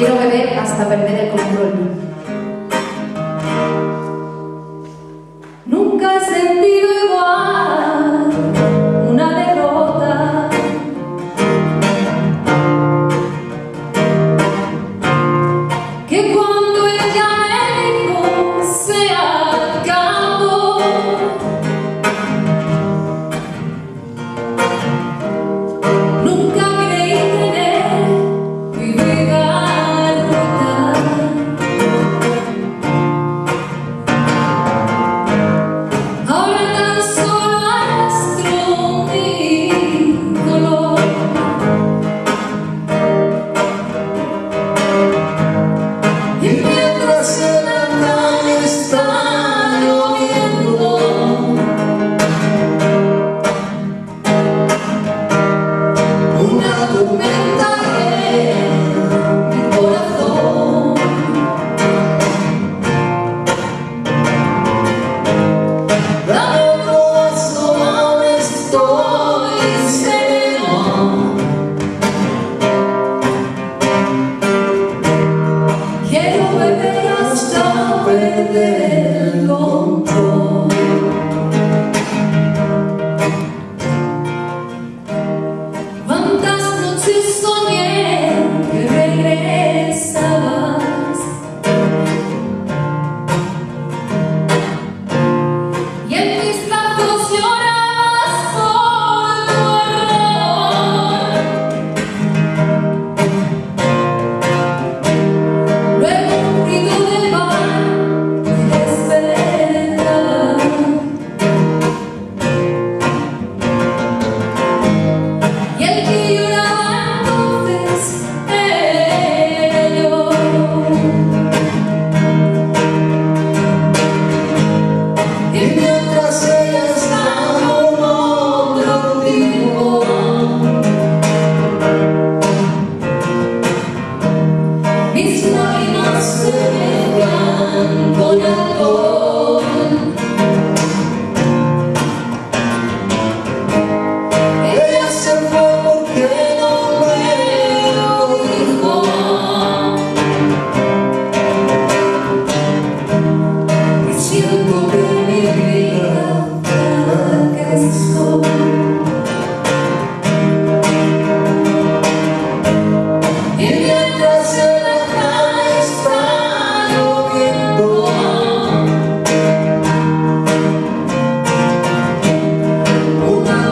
Quiero beber hasta perder el control. Nunca he sentido lên con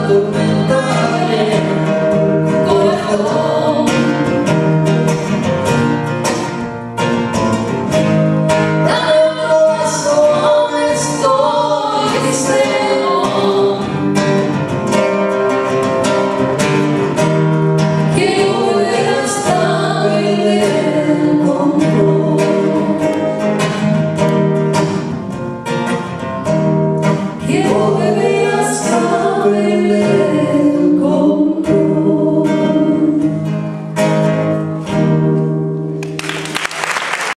the.